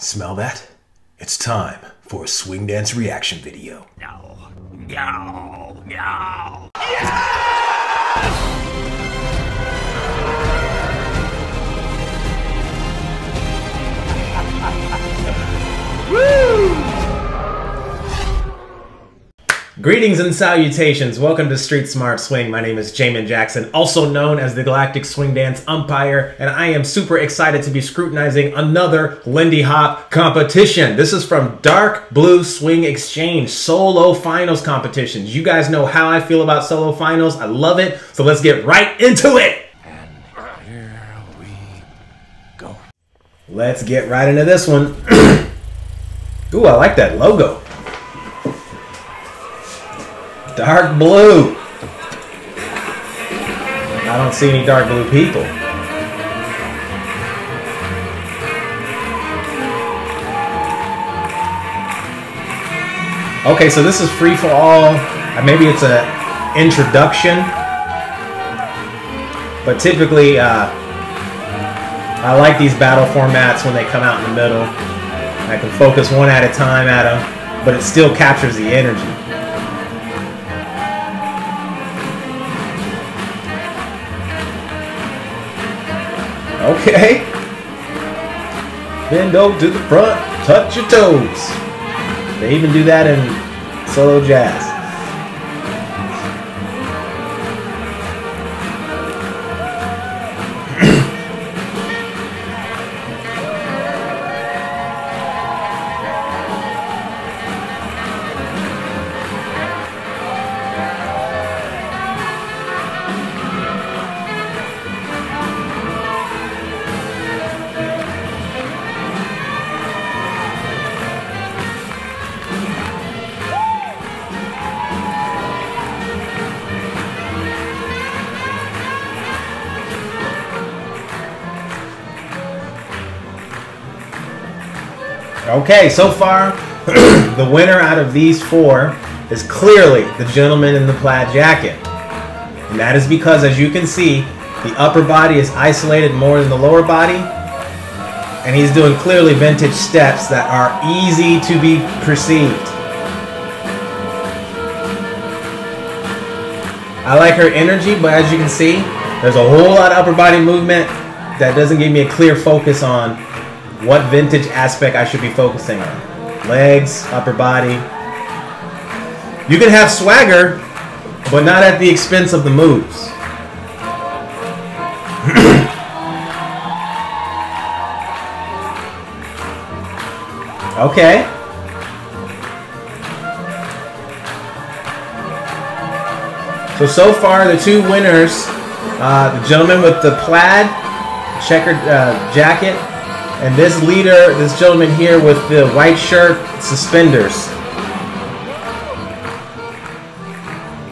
Smell that? It's time for a swing dance reaction video. No. No. No. Greetings and salutations. Welcome to Street Smart Swing. My name is Jamin Jackson, also known as the Galactic Swing Dance Umpire, and I am super excited to be scrutinizing another Lindy Hop competition. This is from Dark Blue Swing Exchange solo finals competitions. You guys know how I feel about solo finals. I love it. So let's get right into it. And here we go. Let's get right into this one. Ooh, I like that logo. Dark blue. I don't see any dark blue people. Okay, so this is free for all. Uh, Maybe it's a introduction, but typically, uh, I like these battle formats when they come out in the middle. I can focus one at a time at them, but it still captures the energy. Okay. Bend over to the front, touch your toes. They even do that in solo jazz. Okay, so far, the winner out of these four is clearly the gentleman in the plaid jacket. And that is because, as you can see, the upper body is isolated more than the lower body. And he's doing clearly vintage steps that are easy to be perceived. I like her energy, but as you can see, there's a whole lot of upper body movement that doesn't give me a clear focus on what vintage aspect I should be focusing on. Legs, upper body. You can have swagger, but not at the expense of the moves. okay. So, so far, the two winners, uh, the gentleman with the plaid checkered uh, jacket and this leader, this gentleman here with the white shirt, suspenders.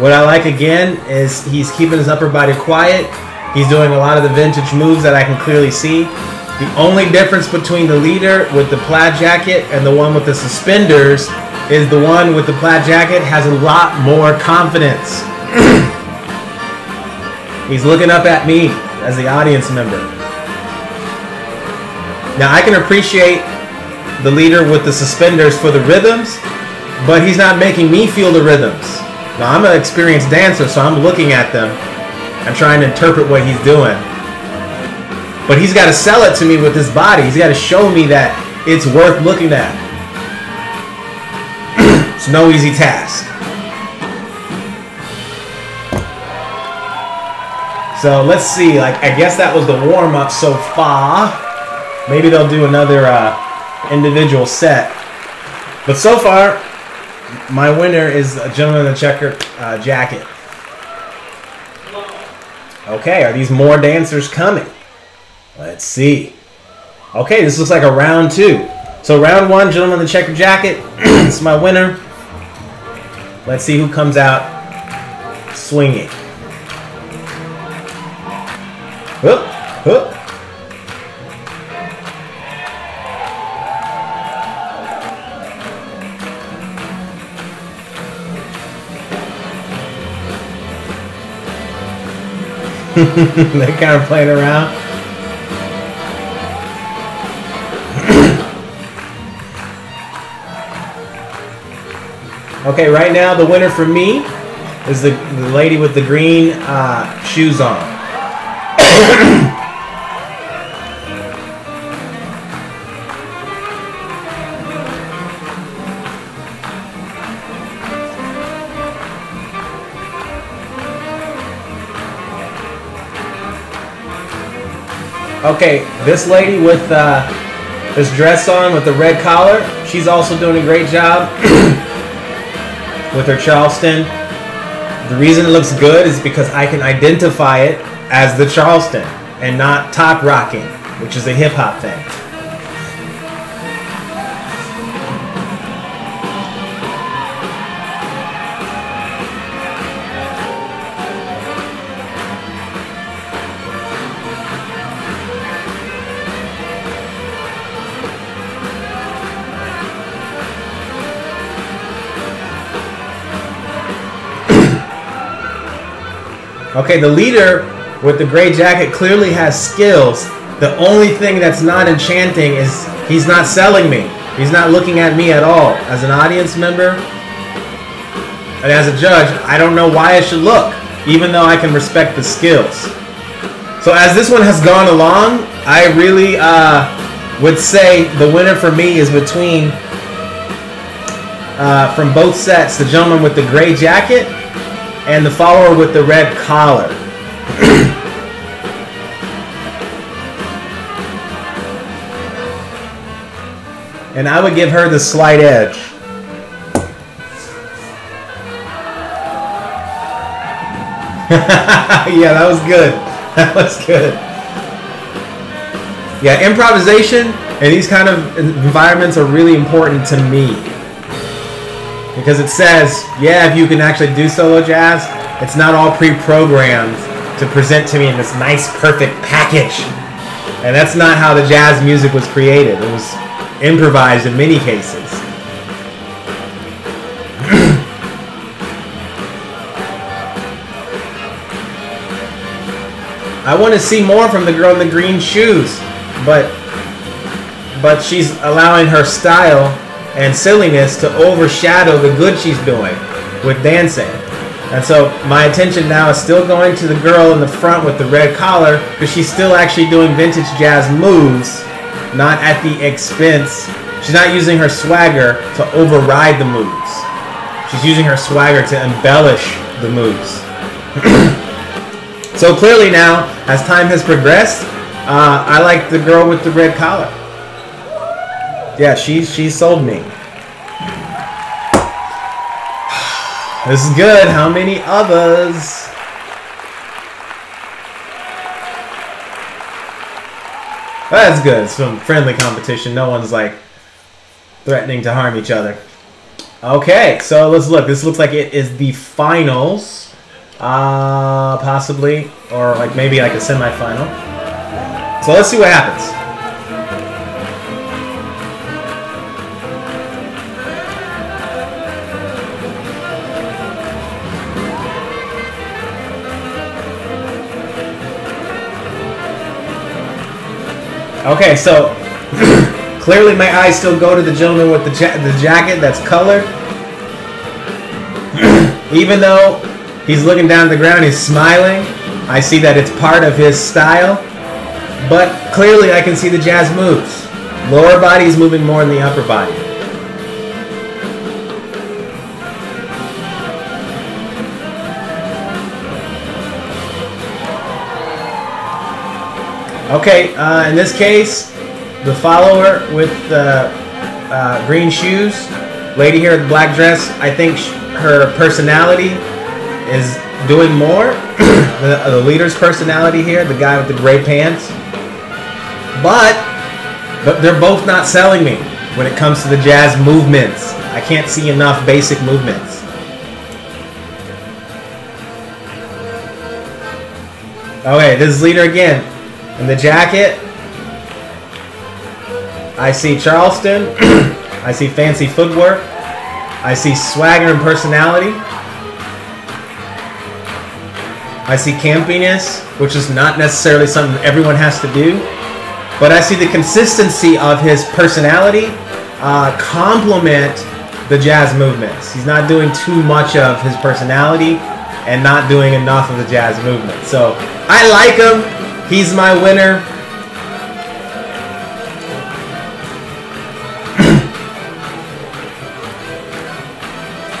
What I like again is he's keeping his upper body quiet. He's doing a lot of the vintage moves that I can clearly see. The only difference between the leader with the plaid jacket and the one with the suspenders is the one with the plaid jacket has a lot more confidence. he's looking up at me as the audience member. Now I can appreciate the leader with the suspenders for the rhythms, but he's not making me feel the rhythms. Now I'm an experienced dancer, so I'm looking at them and trying to interpret what he's doing. But he's got to sell it to me with his body. He's got to show me that it's worth looking at. it's no easy task. So let's see. Like I guess that was the warm up so far. Maybe they'll do another uh, individual set. But so far, my winner is a gentleman in a checker uh, jacket. Okay, are these more dancers coming? Let's see. Okay, this looks like a round two. So round one, gentleman in the checker jacket. it's my winner. Let's see who comes out swinging. Whoop, whoop. they kind of played around. okay, right now the winner for me is the, the lady with the green uh, shoes on. Okay, this lady with uh, this dress on with the red collar, she's also doing a great job with her Charleston. The reason it looks good is because I can identify it as the Charleston and not top rocking, which is a hip hop thing. Okay, the leader with the gray jacket clearly has skills. The only thing that's not enchanting is he's not selling me. He's not looking at me at all. As an audience member and as a judge, I don't know why I should look, even though I can respect the skills. So as this one has gone along, I really uh, would say the winner for me is between uh, from both sets, the gentleman with the gray jacket and the follower with the red collar. and I would give her the slight edge. yeah, that was good. That was good. Yeah, improvisation and these kind of environments are really important to me. Because it says, yeah, if you can actually do solo jazz, it's not all pre-programmed to present to me in this nice, perfect package. And that's not how the jazz music was created. It was improvised in many cases. I want to see more from the girl in the green shoes, but but she's allowing her style and silliness to overshadow the good she's doing with dancing. And so my attention now is still going to the girl in the front with the red collar because she's still actually doing vintage jazz moves, not at the expense. She's not using her swagger to override the moves. She's using her swagger to embellish the moves. so clearly now, as time has progressed, uh, I like the girl with the red collar. Yeah, she she sold me. This is good. How many others? That's good. Some friendly competition. No one's like threatening to harm each other. Okay, so let's look. This looks like it is the finals, uh, possibly, or like maybe like a semifinal. So let's see what happens. Okay, so clearly my eyes still go to the gentleman with the, ja the jacket that's colored. Even though he's looking down at the ground, he's smiling. I see that it's part of his style. But clearly I can see the jazz moves. Lower body is moving more than the upper body. Okay, uh, in this case, the follower with the uh, green shoes, lady here with the black dress, I think her personality is doing more. the, the leader's personality here, the guy with the gray pants. But, but they're both not selling me when it comes to the jazz movements. I can't see enough basic movements. Okay, this is leader again. In the jacket, I see Charleston. I see fancy footwork. I see swagger and personality. I see campiness, which is not necessarily something everyone has to do. But I see the consistency of his personality uh, complement the jazz movements. He's not doing too much of his personality and not doing enough of the jazz movement. So I like him. He's my winner.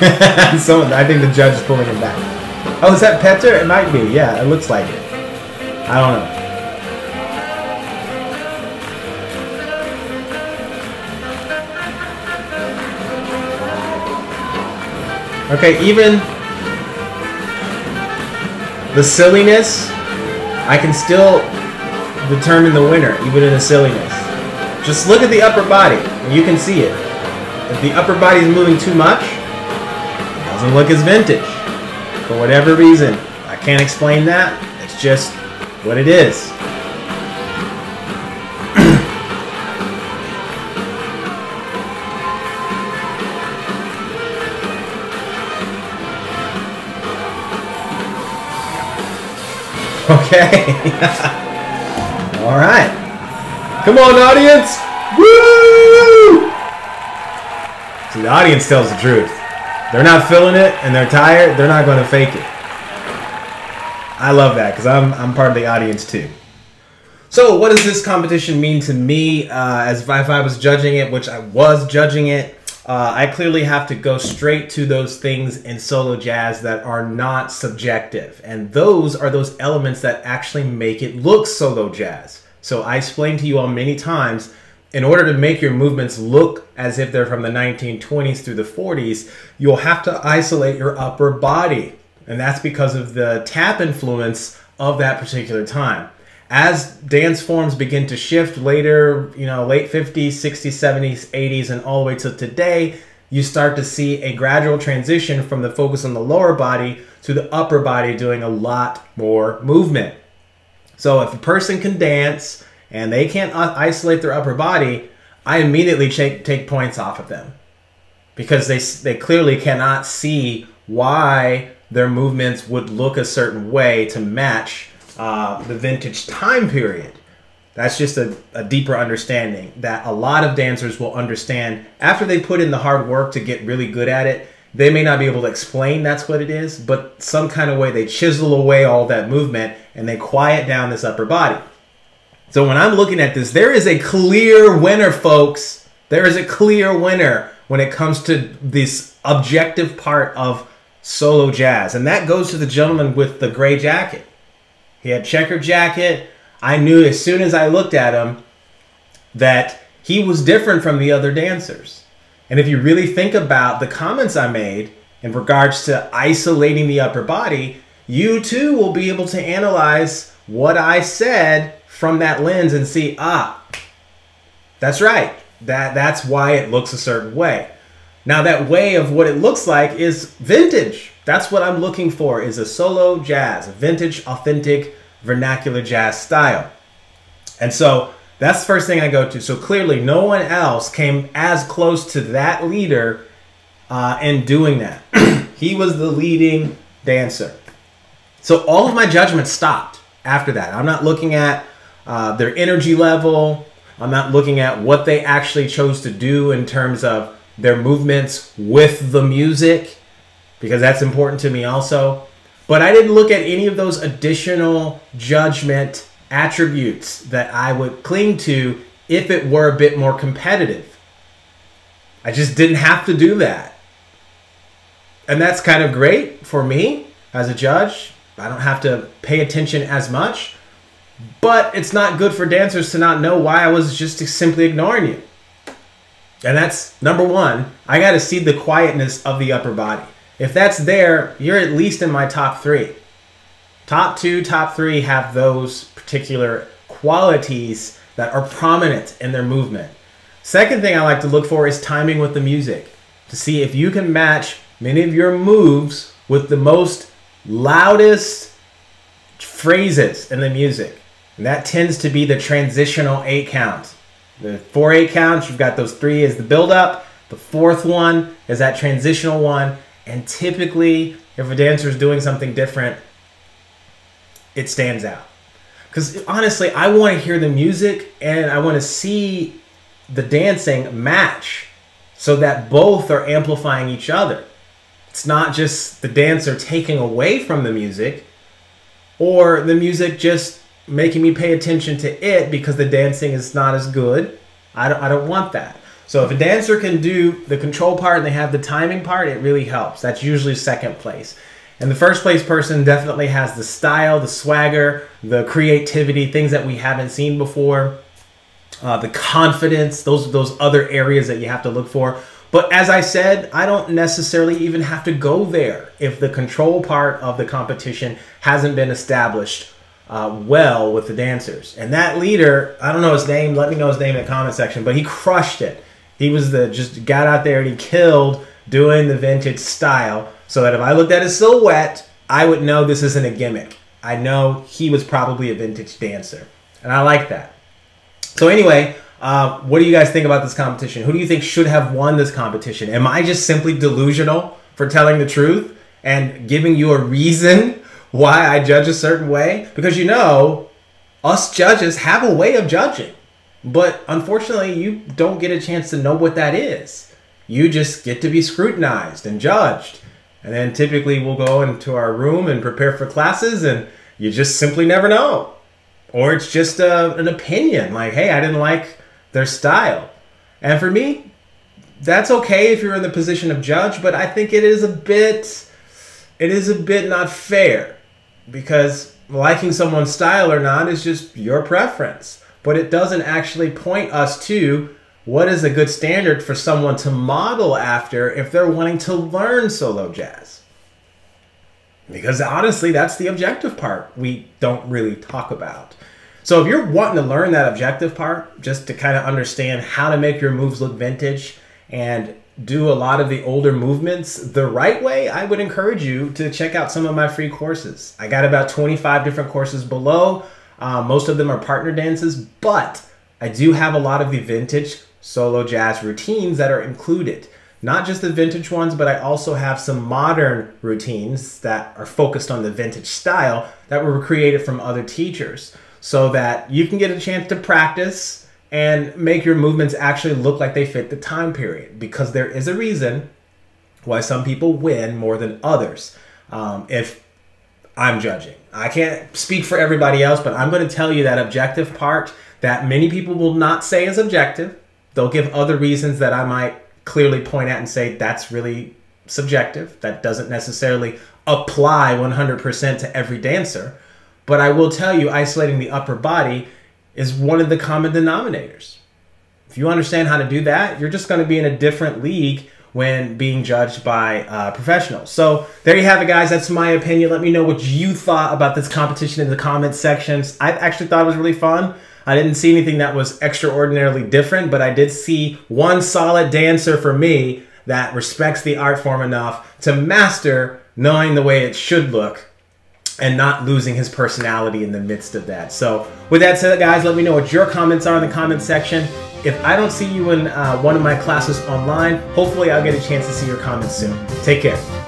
I think the judge is pulling him back. Oh, is that Petter? It might be. Yeah, it looks like it. I don't know. Okay, even the silliness, I can still determine the winner, even in the silliness. Just look at the upper body, and you can see it. If the upper body is moving too much, it doesn't look as vintage. For whatever reason, I can't explain that. It's just what it is. Okay. All right. Come on, audience. Woo! See, the audience tells the truth. They're not feeling it and they're tired. They're not going to fake it. I love that because I'm I'm part of the audience too. So, what does this competition mean to me? Uh, as if I was judging it, which I was judging it, uh, I clearly have to go straight to those things in solo jazz that are not subjective. And those are those elements that actually make it look solo jazz. So I explained to you all many times in order to make your movements look as if they're from the 1920s through the 40s, you'll have to isolate your upper body. And that's because of the tap influence of that particular time as dance forms begin to shift later, you know, late 50s, 60s, 70s, 80s, and all the way to today, you start to see a gradual transition from the focus on the lower body to the upper body doing a lot more movement. So if a person can dance and they can't isolate their upper body, I immediately take, take points off of them because they, they clearly cannot see why their movements would look a certain way to match uh, the vintage time period. That's just a, a deeper understanding that a lot of dancers will understand after they put in the hard work to get really good at it. They may not be able to explain that's what it is, but some kind of way they chisel away all that movement and they quiet down this upper body. So when I'm looking at this, there is a clear winner, folks. There is a clear winner when it comes to this objective part of solo jazz. And that goes to the gentleman with the gray jacket. He had checker jacket. I knew as soon as I looked at him that he was different from the other dancers. And if you really think about the comments I made in regards to isolating the upper body, you too will be able to analyze what I said from that lens and see, ah, that's right. That that's why it looks a certain way. Now that way of what it looks like is vintage. That's what I'm looking for is a solo jazz, vintage, authentic, vernacular jazz style. And so that's the first thing I go to. So clearly no one else came as close to that leader uh, in doing that. he was the leading dancer. So all of my judgments stopped after that. I'm not looking at uh, their energy level. I'm not looking at what they actually chose to do in terms of their movements with the music, because that's important to me also. But I didn't look at any of those additional judgment attributes that I would cling to if it were a bit more competitive. I just didn't have to do that. And that's kind of great for me as a judge. I don't have to pay attention as much. But it's not good for dancers to not know why I was just simply ignoring you. And that's number one, I got to see the quietness of the upper body. If that's there, you're at least in my top three. Top two, top three have those particular qualities that are prominent in their movement. Second thing I like to look for is timing with the music to see if you can match many of your moves with the most loudest phrases in the music. And that tends to be the transitional eight count. The four eight counts, you've got those three as the build up. The fourth one is that transitional one. And typically, if a dancer is doing something different, it stands out. Because honestly, I want to hear the music and I want to see the dancing match so that both are amplifying each other. It's not just the dancer taking away from the music or the music just making me pay attention to it because the dancing is not as good. I don't, I don't want that. So if a dancer can do the control part and they have the timing part, it really helps. That's usually second place. And the first place person definitely has the style, the swagger, the creativity, things that we haven't seen before, uh, the confidence, those those other areas that you have to look for. But as I said, I don't necessarily even have to go there if the control part of the competition hasn't been established uh, well with the dancers. And that leader, I don't know his name. Let me know his name in the comment section. But he crushed it. He was the just got out there and he killed doing the vintage style so that if I looked at his silhouette, I would know this isn't a gimmick. I know he was probably a vintage dancer. And I like that. So, anyway, uh, what do you guys think about this competition? Who do you think should have won this competition? Am I just simply delusional for telling the truth and giving you a reason why I judge a certain way? Because you know, us judges have a way of judging. But unfortunately, you don't get a chance to know what that is. You just get to be scrutinized and judged. And then typically we'll go into our room and prepare for classes, and you just simply never know. Or it's just a, an opinion like, hey, I didn't like their style. And for me, that's okay if you're in the position of judge, but I think it is a bit it is a bit not fair because liking someone's style or not is just your preference. But it doesn't actually point us to what is a good standard for someone to model after if they're wanting to learn solo jazz? Because honestly, that's the objective part we don't really talk about. So if you're wanting to learn that objective part, just to kind of understand how to make your moves look vintage and do a lot of the older movements the right way, I would encourage you to check out some of my free courses. I got about 25 different courses below. Uh, most of them are partner dances, but I do have a lot of the vintage solo jazz routines that are included. Not just the vintage ones, but I also have some modern routines that are focused on the vintage style that were created from other teachers so that you can get a chance to practice and make your movements actually look like they fit the time period because there is a reason why some people win more than others. Um, if I'm judging, I can't speak for everybody else, but I'm going to tell you that objective part that many people will not say is objective They'll give other reasons that I might clearly point at and say that's really subjective. That doesn't necessarily apply 100% to every dancer. But I will tell you, isolating the upper body is one of the common denominators. If you understand how to do that, you're just going to be in a different league when being judged by uh, professionals. So there you have it, guys. That's my opinion. Let me know what you thought about this competition in the comments sections. I actually thought it was really fun. I didn't see anything that was extraordinarily different, but I did see one solid dancer for me that respects the art form enough to master knowing the way it should look and not losing his personality in the midst of that. So, with that said, guys, let me know what your comments are in the comment section. If I don't see you in uh, one of my classes online, hopefully I'll get a chance to see your comments soon. Take care.